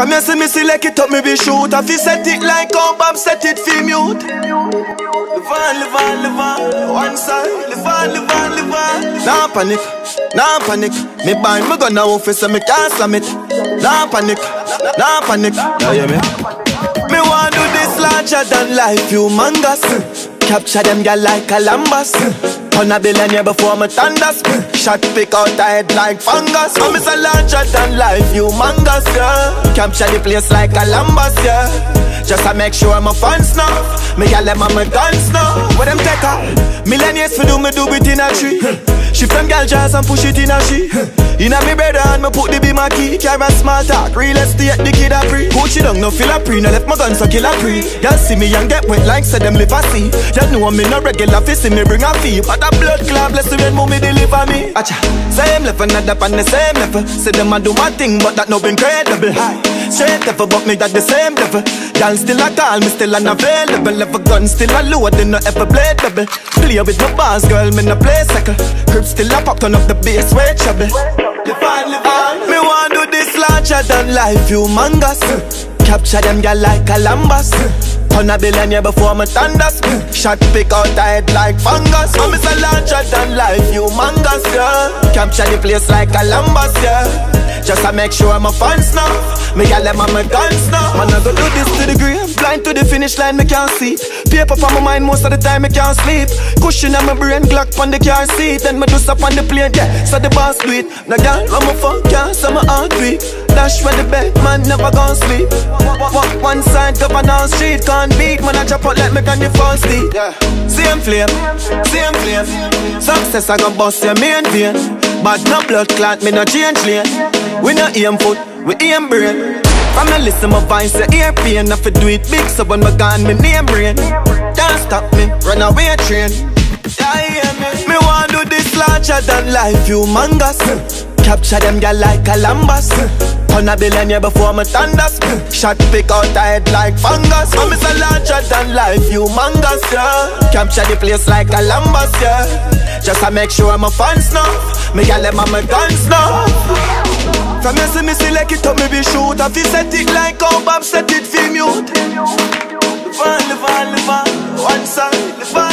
From you see me select it up, me be shoot. If you set it like how Bob set it for mute. Live on, live on, live on. One side, live on, live on, live on. Nah panic, nah panic. Me bind me gun now office so me can't slam it. Nah panic, nah panic. Yeah, yeah, me. Me want do this larger than life, humongous. Capture them girl like Columbus. Turn a billionaire before me thunders. Shot pick out the head like fungus. I'm a larger than life, humongous, yeah. Capture the place like Columbus, yeah. Just to make sure my fans know Me gal them on my guns now. What them take her? Millennials for do me do it in a tree. Shift them gal jazz and push it in a she. Inna me bed and me put the be my key. Carry small talk, real estate the kid a free It down, no feel a pre, no left my gun so kill a pre. Y'all see me and get wet like say them live a see Y'all know I'm in no regular fi see me bring a fee. But a blood clot bless when mommy deliver me. Acha, same level, another on the same level. Say them a do my thing but that no incredible high Straight level but me that the same level. Y'all still a call me still unavailable. Level gun still a load they no ever play double Play with my boss girl me no play second. Crib still a pop turn up the bass way trouble. Live on, live on Me want do this larger than life humongous Capture them girl like Columbus. Turn a billionaire before me thunders. Shot pick out the head like fungus. I'm a larger than life humongous yeah. Capture the place like Columbus yeah just to make sure my fans know Me gal them on my guns now Man I go do this to the grave. Blind to the finish line me can't see. Paper for my mind most of the time me can't sleep. Cushion on my brain Glock on the car seat. Then me do up on the plane yeah. So the boss do it. Now gal when me fuck yeah. So my heart weak Dash when the bed man never gon' sleep. Walk one side governor street Can't beat. Man I chop out like me gun the false teeth yeah. Same flame, same flame. Success I gon' bust your main vein But no blood clot, me no change lane. We no aim foot, we aim brain. From me listen my voice, your ear pain I fi do it big, so when me gone, me name rain. Can't stop me, run away train. Yeah, yeah, me? Me want do this larger than life, humongous. Capture them girl like Columbus. Turn a billionaire before me thunders. Shot pick out the head like fungus. I'm a larger than life, humongous, yeah. Capture the place like Columbus, yeah Just to make sure I'm a fans know. Me gal them my guns now. From you see me select it up, me be shoot. If you set it like how Bob set it for mute Live on, live on, live on. One side, live on